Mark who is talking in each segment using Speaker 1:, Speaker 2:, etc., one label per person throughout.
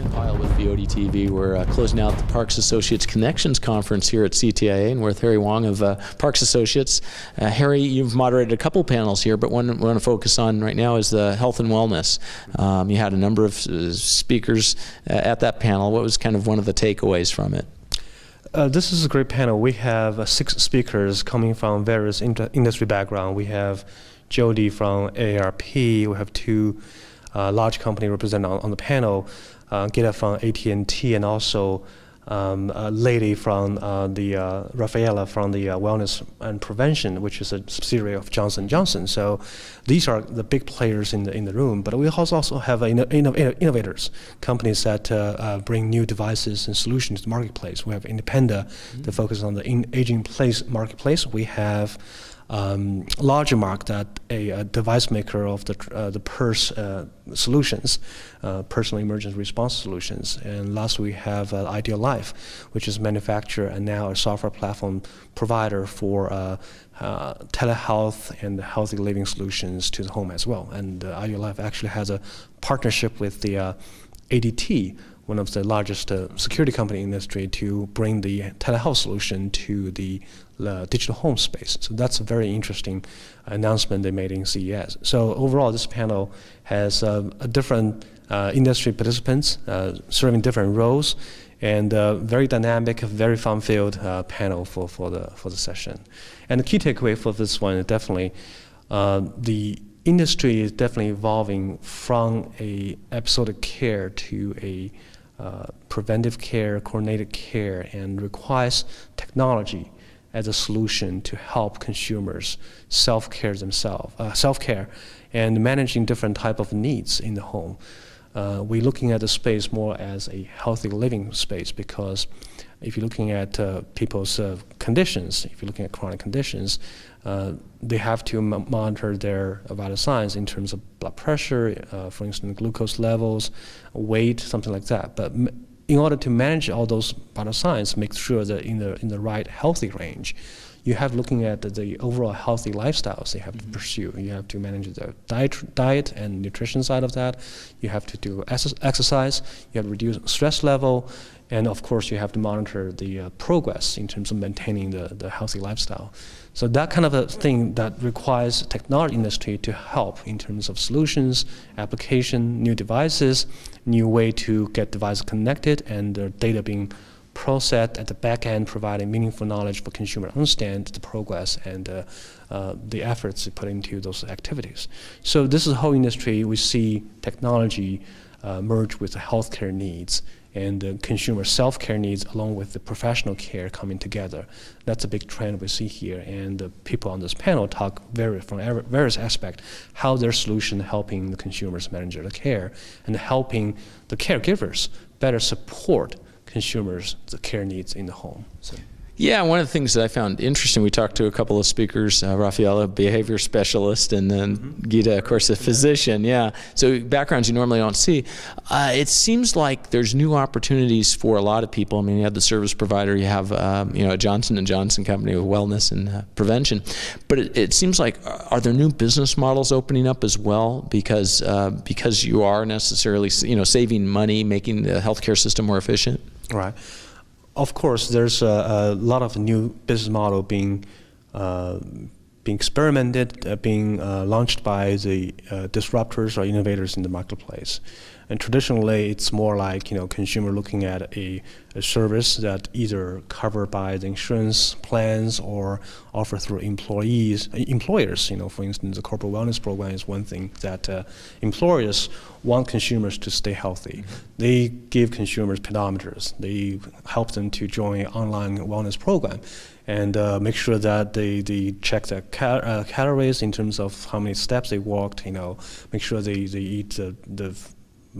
Speaker 1: Ken Pyle with Viodi TV. We're uh, closing out the Parks Associates Connections Conference here at CTIA, and we're with Harry Wang of uh, Parks Associates. Uh, Harry, you've moderated a couple panels here, but one we want to focus on right now is the health and wellness. Um, you had a number of uh, speakers uh, at that panel. What was kind of one of the takeaways from it?
Speaker 2: Uh, this is a great panel. We have uh, six speakers coming from various industry background. We have Jody from AARP. We have two uh, large company represented on, on the panel, uh, Gita from AT&T, and also um, a lady from uh, the uh, Rafaela from the uh, Wellness and Prevention, which is a subsidiary of Johnson Johnson. So these are the big players in the in the room. But we also also have inno inno innovators, companies that uh, uh, bring new devices and solutions to the marketplace. We have Independa mm -hmm. that focuses on the aging place marketplace. We have um, LogicMark, that a, a, device maker of the, uh, the PERS uh, solutions, uh, personal emergency response solutions. And last we have uh, Ideal Life, which is manufacturer and now a software platform provider for uh, uh, telehealth and healthy living solutions to the home as well. And Ideal Life actually has a partnership with the ADT, one of the largest uh, security company industry to bring the telehealth solution to the uh, digital home space. So that's a very interesting announcement they made in CES. So overall, this panel has uh, different uh, industry participants uh, serving different roles and uh, very dynamic, very fun-filled panel for, for, the, for the session. And the key takeaway for this one is definitely the industry is definitely evolving from a episodic care to a uh, preventive care, coordinated care, and requires technology as a solution to help consumers self-care themselves, uh, self-care, and managing different type of needs in the home. Uh, we're looking at the space more as a healthy living space because if you're looking at uh, people's uh, conditions, if you're looking at chronic conditions, uh, they have to monitor their vital signs in terms of blood pressure, uh, for instance, glucose levels, weight, something like that. But in order to manage all those vital signs, make sure that in the in the right healthy range, you have looking at the overall healthy lifestyles they have mm -hmm. to pursue. You have to manage the diet, diet and nutrition side of that. You have to do exercise. You have to reduce stress level, and of course, you have to monitor the uh, progress in terms of maintaining the, the healthy lifestyle. So that kind of a thing that requires technology industry to help in terms of solutions, application, new devices, new way to get devices connected, and the data being processed at the back end, providing meaningful knowledge for consumer to understand the progress and uh, uh, the efforts put into those activities. So this is how industry we see technology uh, merge with the healthcare needs and the consumer self-care needs along with the professional care coming together. That's a big trend we see here, and the people on this panel talk very from various aspects how their solution helping the consumers manage their care and helping the caregivers better support consumers the care needs in the home. So.
Speaker 1: Yeah, one of the things that I found interesting, we talked to a couple of speakers, uh, Rafaela, behavior specialist, and then mm -hmm. Gita, of course, a physician. Yeah, so backgrounds you normally don't see. Uh, it seems like there's new opportunities for a lot of people. I mean, you have the service provider, you have um, you know a Johnson and Johnson company with wellness and uh, prevention, but it, it, seems like uh, are there new business models opening up as well because uh, because you are necessarily you know saving money, making the healthcare system more efficient.
Speaker 2: Right of course, there's a, a, lot of new business model being uh, being experimented, uh, being uh, launched by the uh, disruptors or innovators in the marketplace. And traditionally, it's more like you know consumer looking at a, a service that either covered by the insurance plans or offered through employees, employers. You know, for instance, the corporate wellness program is one thing that uh, employers want consumers to stay healthy. Mm -hmm. They give consumers pedometers. They help them to join online wellness program and uh, make sure that they, they check their cal uh, calories in terms of how many steps they walked, you know, make sure they, they eat the, the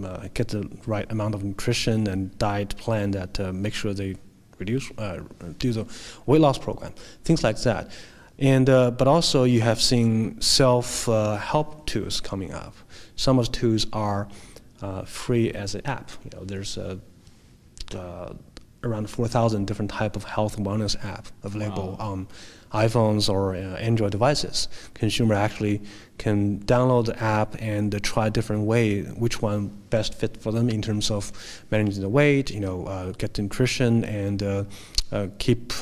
Speaker 2: uh, get the right amount of nutrition and diet plan that uh, make sure they reduce, uh, do the weight loss program, things like that. And, uh, but also you have seen self-help tools coming up. Some of the tools are free as an app. You know, there's a around 4,000 different type of health and wellness app available wow. on iPhones or uh, Android devices. Consumer actually can download the app and uh, try different way which one best fit for them in terms of managing the weight, you know, uh, get nutrition and uh, uh, keep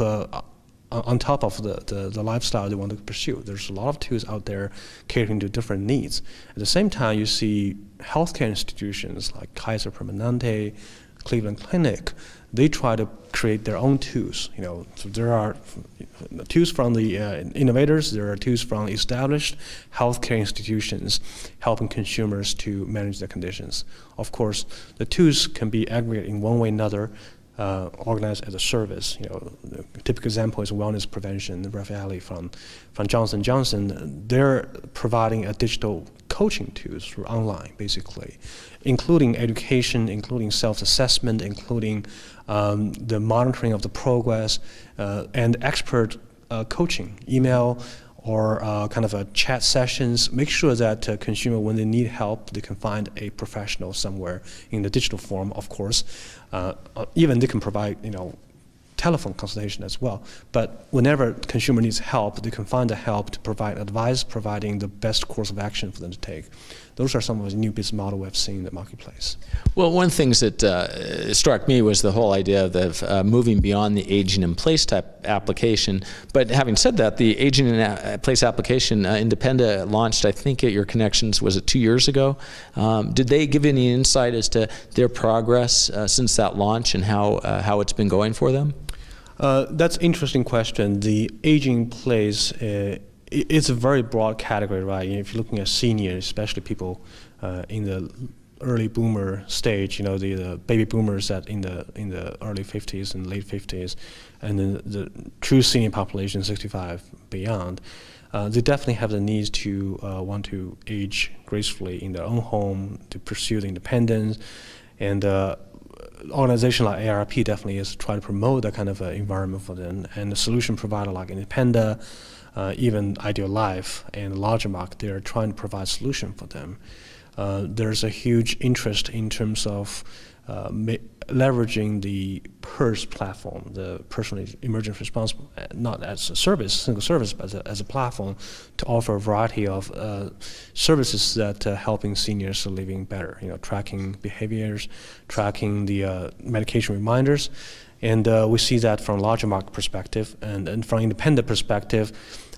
Speaker 2: on top of the, the, the, lifestyle they want to pursue. There's a lot of tools out there catering to different needs. At the same time, you see healthcare institutions like Kaiser Permanente, Cleveland Clinic, they try to create their own tools. You know, so there are tools from the uh, innovators, there are tools from established healthcare institutions helping consumers to manage their conditions. Of course, the tools can be aggregated in one way or another uh, organized as a service. You know, typical example is wellness prevention. Rafaela from from Johnson Johnson, they're providing a digital coaching tools through online, basically, including education, including self-assessment, including um, the monitoring of the progress, uh, and expert uh, coaching, email or uh, kind of a chat sessions. Make sure that uh, consumer, when they need help, they can find a professional somewhere in the digital form, of course. Uh, uh, even they can provide, you know, telephone consultation as well. But whenever consumer needs help, they can find the help to provide advice, providing the best course of action for them to take. Those are some of the new business model we've seen in the marketplace.
Speaker 1: Well, one of the things that uh, struck me was the whole idea of uh, moving beyond the aging in place type application. But having said that, the aging in place application, uh, Independa launched, I think, at your connections, was it two years ago? Um, did they give any insight as to their progress uh, since that launch and how, uh, how it's been going for them?
Speaker 2: Uh, that's interesting question. The aging plays uh, it's a very broad category, right? If you're looking at seniors, especially people uh, in the early boomer stage, you know, the, the, baby boomers that in the in the early 50s and late 50s, and then the true senior population, 65 beyond, uh, they definitely have the needs to uh, want to age gracefully in their own home to pursue the independence, and uh, organization like AARP definitely is trying to promote that kind of uh, environment for them. And the solution provider like Independa, uh, even Ideal Life and LogicMark, they're trying to provide solution for them. Uh, there's a huge interest in terms of uh, leveraging the PERS platform, the personal emergency response, uh, not as a service, single service, but as a, as a platform to offer a variety of uh, services that uh, helping seniors living better. You know, tracking behaviors, tracking the uh, medication reminders, and uh, we see that from larger market perspective, and, and from Independa perspective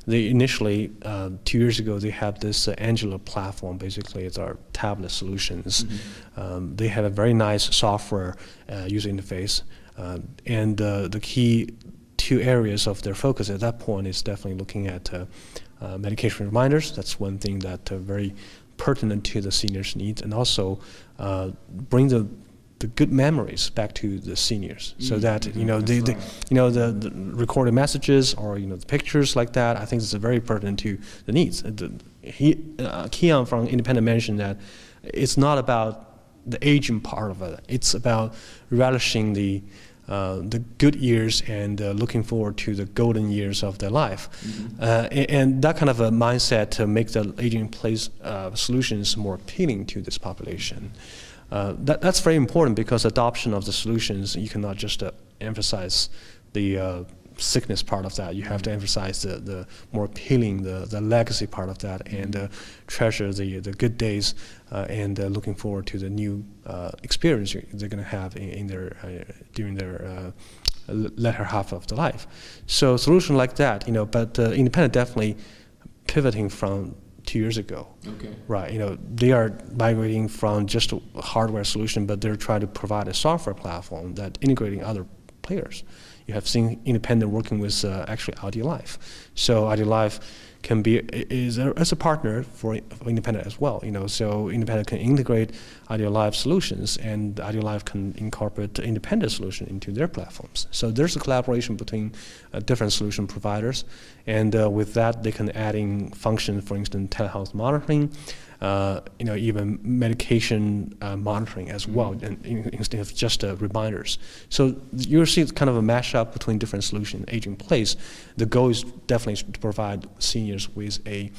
Speaker 2: they initially uh, two years ago they have this uh, Angela platform. Basically, it's our tablet solutions. Mm-hmm. Um, they have a very nice software uh, user interface, uh, and uh, the key two areas of their focus at that point is definitely looking at uh, medication reminders. That's one thing that very pertinent to the seniors' needs, and also bring the the good memories back to the seniors, so mm-hmm. that you know the, the, you know the, the, recorded messages or you know the pictures like that. I think it's very pertinent to the needs. The, he, uh, Kian from Independa mentioned that it's not about the aging part of it. It's about relishing the uh, the good years and uh, looking forward to the golden years of their life. Mm-hmm. Uh, and, and, that kind of a mindset to make the aging place uh, solutions more appealing to this population. Uh, that, that's very important because adoption of the solutions, you cannot just uh, emphasize the uh, sickness part of that. You have to emphasize the, the more appealing, the, the legacy part of that, and uh, treasure the, the good days uh, and looking forward to the new experience they're going to have in, in their, during their latter half of the life. So solution like that, you know, but Independa definitely pivoting from two years ago.
Speaker 1: Okay.
Speaker 2: Right. You know, they are migrating from just a hardware solution, but they're trying to provide a software platform that integrating other players. You have seen Independa working with uh, actually Ideal Life. So Ideal Life can be is a, as a partner for, for Independa as well. You know, so Independa can integrate Ideal Life solutions, and Ideal Life can incorporate Independa solution into their platforms. So there's a collaboration between uh, different solution providers, and uh, with that they can add in functions, for instance, telehealth monitoring, uh, you know, even medication uh, monitoring as well, mm-hmm. and, instead of just uh, reminders. So you'll see kind of a mashup between different solutions aging place. The goal is definitely to provide with a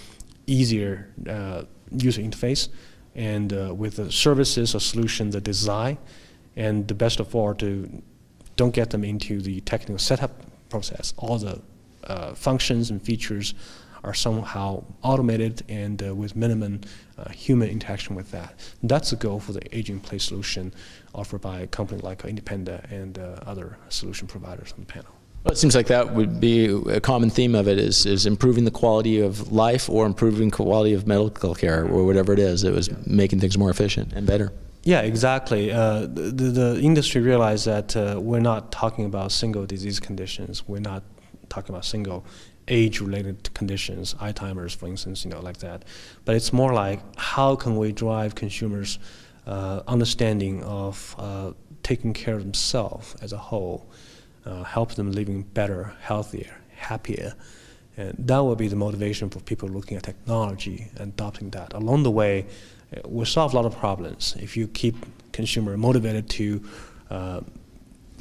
Speaker 2: easier uh, user interface and uh, with the services or solution, the design, and the best of all to don't get them into the technical setup process. All the uh, functions and features are somehow automated and uh, with minimum uh, human interaction with that. That's the goal for the aging place solution offered by a company like Independa and uh, other solution providers on the panel.
Speaker 1: Well, it seems like that would be a common theme of it is, is improving the quality of life or improving quality of medical care or whatever it is. It was yeah. making things more efficient and better.
Speaker 2: Yeah, exactly. Uh, the, the industry realized that uh, we're not talking about single disease conditions. We're not talking about single age-related conditions, Alzheimer's, for instance, you know, like that. But it's more like how can we drive consumers' uh, understanding of uh, taking care of themselves as a whole, uh, help them living better, healthier, happier. And that will be the motivation for people looking at technology and adopting that. Along the way, uh, we solve a lot of problems. If you keep consumer motivated to uh,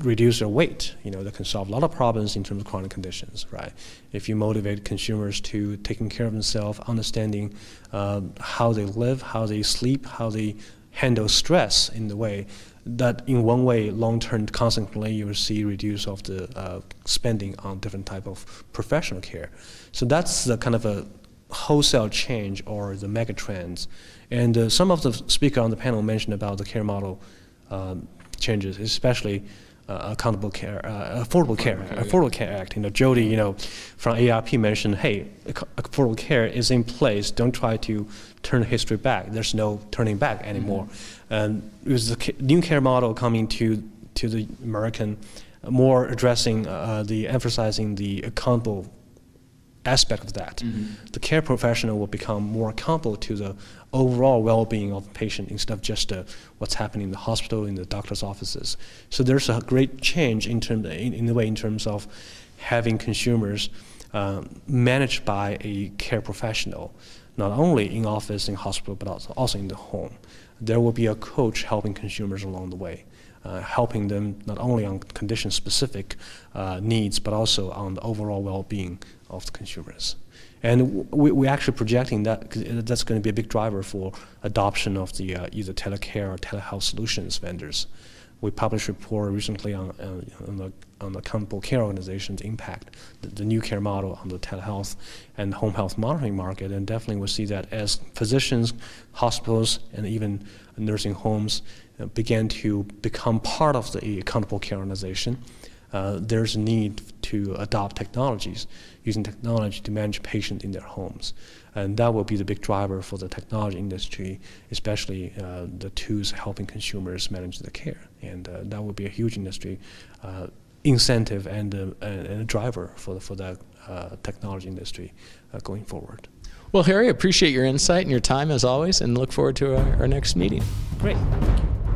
Speaker 2: reduce their weight. You know, that can solve a lot of problems in terms of chronic conditions, right? If you motivate consumers to taking care of themselves, understanding uh, how they live, how they sleep, how they handle stress in the way that in one way long-term consequently you will see reduce of the uh, spending on different type of professional care. So that's the kind of a wholesale change or the mega trends. And uh, some of the speaker on the panel mentioned about the care model um, changes especially uh, accountable care, uh, affordable care, affordable care act. You know, Jody, you know, from AARP mentioned, hey, affordable care is in place. Don't try to turn history back. There's no turning back anymore. Mm-hmm. And it was the new care model coming to to the American, more addressing uh, the emphasizing the accountable aspect of that. Mm -hmm. The care professional will become more accountable to the overall well-being of the patient instead of just uh, what's happening in the hospital, in the doctor's offices. So there's a great change in, term, in, in the way in terms of having consumers um, managed by a care professional, not only in office, in hospital, but also, also in the home. There will be a coach helping consumers along the way. Uh, helping them not only on condition-specific uh, needs, but also on the overall well-being of the consumers. And we, we're actually projecting that that's going to be a big driver for adoption of the uh, either telecare or telehealth solutions vendors. We published a report recently on, on, the, on the accountable care organization's impact, the, the, new care model on the telehealth and home health monitoring market, and definitely we see that as physicians, hospitals, and even nursing homes began to become part of the accountable care organization, uh, there's a need to adopt technologies, using technology to manage patients in their homes. And that will be the big driver for the technology industry, especially uh, the tools helping consumers manage their care. And uh, that will be a huge industry uh, incentive and, uh, and, a driver for, the, for that uh, technology industry going forward.
Speaker 1: Well, Harry, appreciate your insight and your time as always, and look forward to our, our next meeting.
Speaker 2: Great. Thank you.